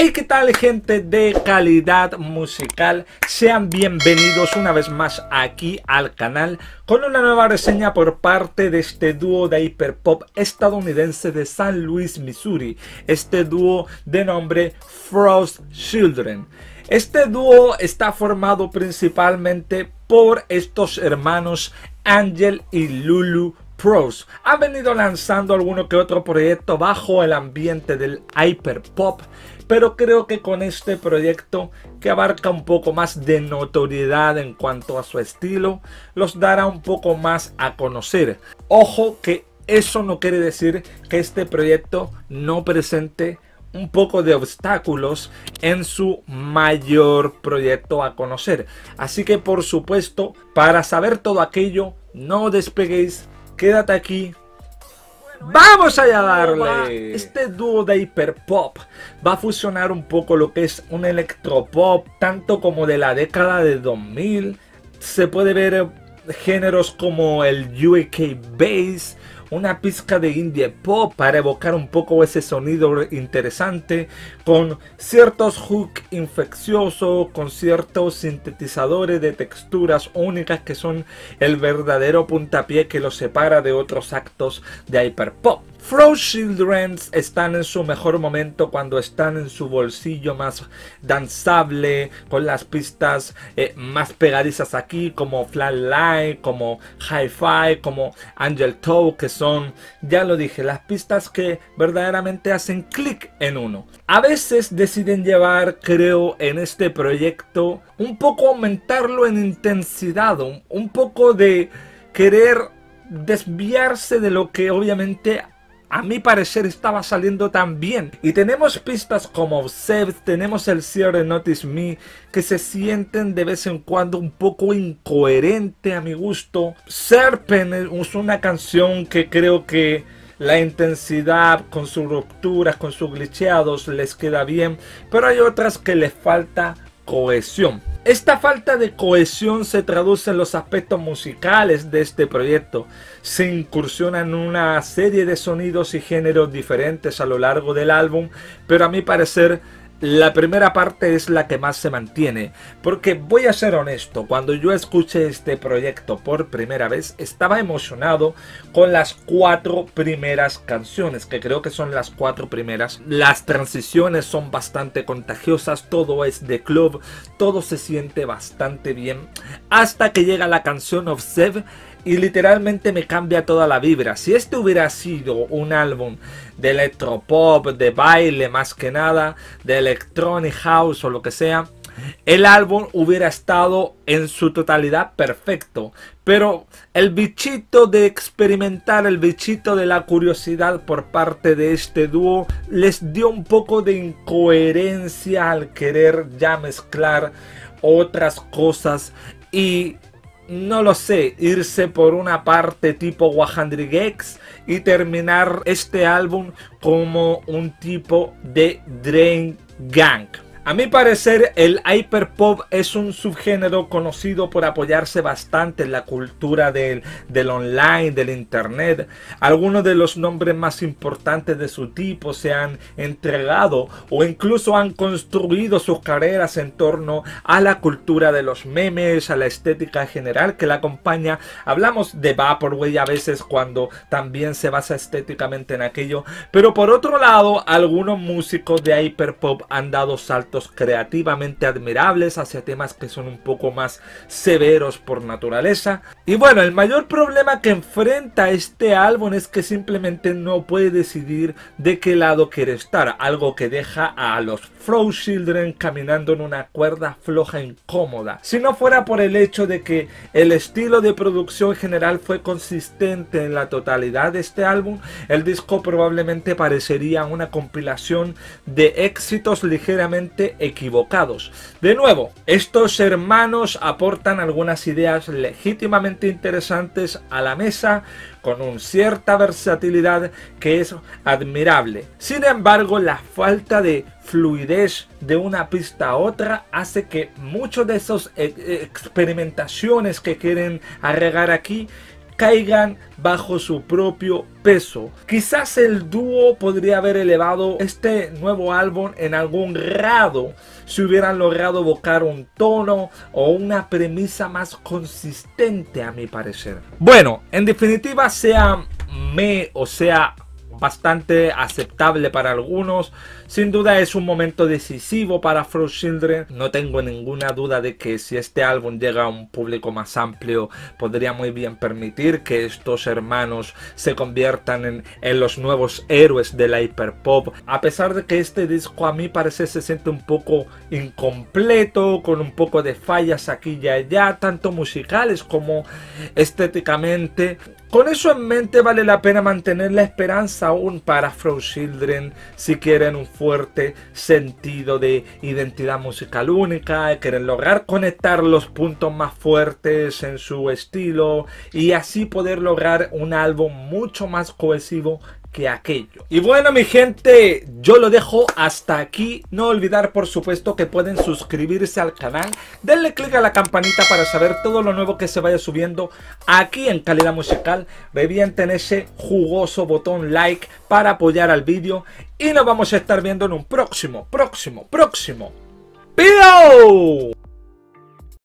Hey, ¿qué tal gente de calidad musical? Sean bienvenidos una vez más aquí al canal con una nueva reseña por parte de este dúo de hiperpop estadounidense de San Luis, Missouri. Este dúo de nombre Frost Children. Este dúo está formado principalmente por estos hermanos Angel y Lulu Pros han venido lanzando alguno que otro proyecto bajo el ambiente del hyperpop, pero creo que con este proyecto que abarca un poco más de notoriedad en cuanto a su estilo, los dará un poco más a conocer. Ojo que eso no quiere decir que este proyecto no presente un poco de obstáculos en su mayor proyecto a conocer. Así que por supuesto, para saber todo aquello, no despeguéis quédate aquí. Vamos allá a darle. Este dúo de hiperpop va a fusionar un poco lo que es un electropop, tanto como de la década de 2000. Se puede ver géneros como el UK bass, una pizca de indie pop para evocar un poco ese sonido interesante, con ciertos hook infecciosos, con ciertos sintetizadores de texturas únicas que son el verdadero puntapié que los separa de otros actos de hyperpop. Frost Children están en su mejor momento cuando están en su bolsillo más danzable, con las pistas eh, más pegadizas aquí, como Flatline, como Hi-Fi, como Angel Toe, que son, ya lo dije, las pistas que verdaderamente hacen clic en uno. A veces deciden llevar, creo, en este proyecto, un poco aumentarlo en intensidad, un poco de querer desviarse de lo que obviamente a mi parecer estaba saliendo tan bien. Y tenemos pistas como Obsessed, tenemos el cierre Notice Me, que se sienten de vez en cuando un poco incoherente a mi gusto. Serpent es una canción que creo que la intensidad con sus rupturas, con sus glitcheados les queda bien, pero hay otras que les falta cohesión. Esta falta de cohesión se traduce en los aspectos musicales de este proyecto. Se incursiona en una serie de sonidos y géneros diferentes a lo largo del álbum, pero a mi parecer la primera parte es la que más se mantiene, porque voy a ser honesto, cuando yo escuché este proyecto por primera vez estaba emocionado con las cuatro primeras canciones, que creo que son las cuatro primeras. Las transiciones son bastante contagiosas, todo es de club, todo se siente bastante bien, hasta que llega la canción of Sev y literalmente me cambia toda la vibra. Si este hubiera sido un álbum de electropop, de baile más que nada, de electronic house o lo que sea, el álbum hubiera estado en su totalidad perfecto. Pero el bichito de experimentar, el bichito de la curiosidad por parte de este dúo les dio un poco de incoherencia al querer ya mezclar otras cosas y no lo sé, irse por una parte tipo 100 Gex y terminar este álbum como un tipo de Drain Gang. A mi parecer, el hyperpop es un subgénero conocido por apoyarse bastante en la cultura del, del, online, del internet. Algunos de los nombres más importantes de su tipo se han entregado o incluso han construido sus carreras en torno a la cultura de los memes, a la estética general que la acompaña. Hablamos de Vaporwave a veces cuando también se basa estéticamente en aquello. Pero por otro lado, algunos músicos de hyperpop han dado saltos creativamente admirables hacia temas que son un poco más severos por naturaleza. Y bueno, el mayor problema que enfrenta este álbum es que simplemente no puede decidir de qué lado quiere estar, algo que deja a los Frow Children caminando en una cuerda floja incómoda. Si no fuera por el hecho de que el estilo de producción general fue consistente en la totalidad de este álbum, el disco probablemente parecería una compilación de éxitos ligeramente equivocados. De nuevo, estos hermanos aportan algunas ideas legítimamente interesantes a la mesa con una cierta versatilidad que es admirable. Sin embargo, la falta de fluidez de una pista a otra hace que muchos de esos eh, experimentaciones que quieren agregar aquí caigan bajo su propio peso. Quizás el dúo podría haber elevado este nuevo álbum en algún grado si hubieran logrado evocar un tono o una premisa más consistente a mi parecer. Bueno, en definitiva sea me o sea bastante aceptable para algunos. Sin duda es un momento decisivo para Frost Children. No tengo ninguna duda de que si este álbum llega a un público más amplio, podría muy bien permitir que estos hermanos se conviertan en, en los nuevos héroes de la hiperpop. A pesar de que este disco a mí parece se siente un poco incompleto, con un poco de fallas aquí y allá, tanto musicales como estéticamente. Con eso en mente vale la pena mantener la esperanza aún para Frost Children si quieren un fuerte sentido de identidad musical única, quieren lograr conectar los puntos más fuertes en su estilo y así poder lograr un álbum mucho más cohesivo que aquello. Y bueno mi gente, yo lo dejo hasta aquí. No olvidar por supuesto que pueden suscribirse al canal. Denle click a la campanita para saber todo lo nuevo que se vaya subiendo aquí en Calidad Musical. Revienten ese jugoso botón like para apoyar al vídeo. Y nos vamos a estar viendo en un próximo, próximo, próximo video.